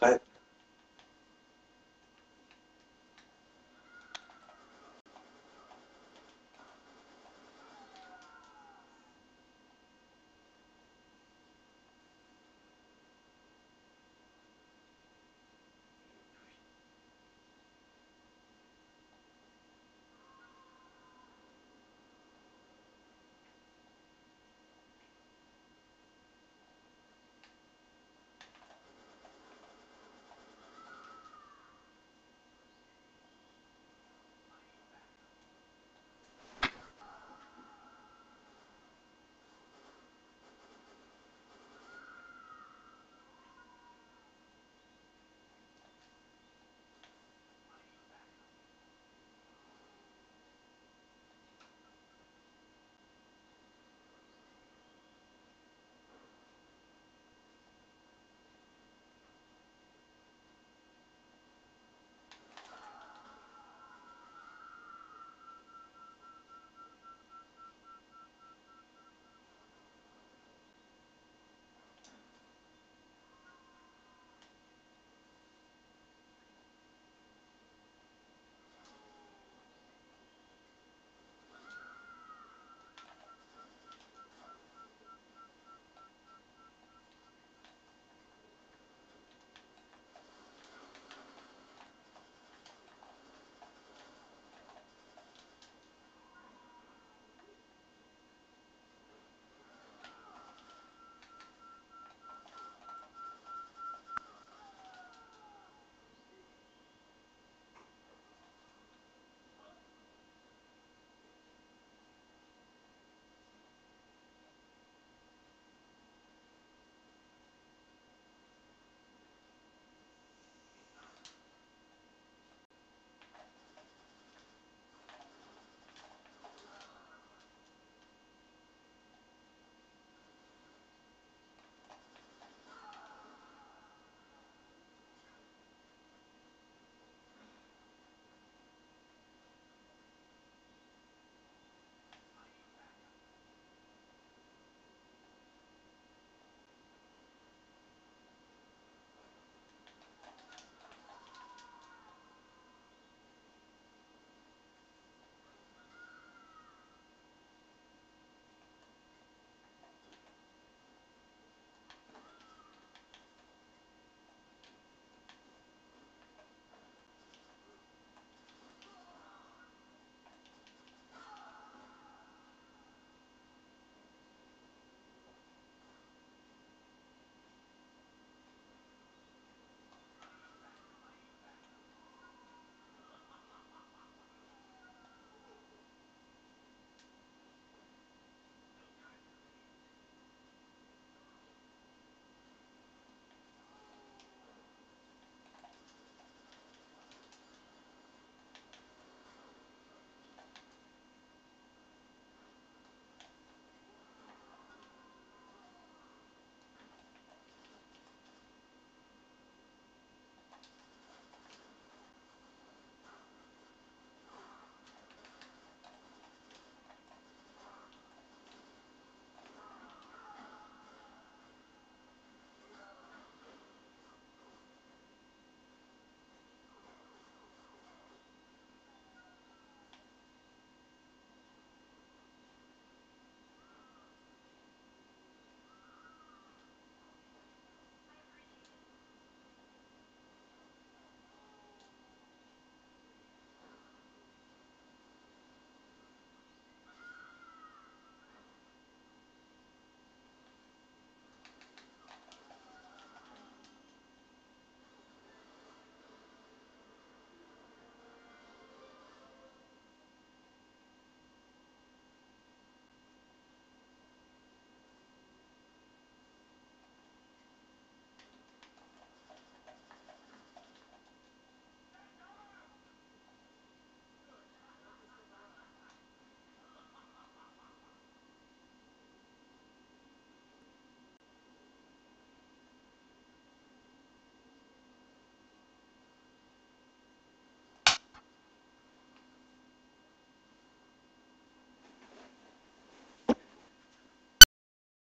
cut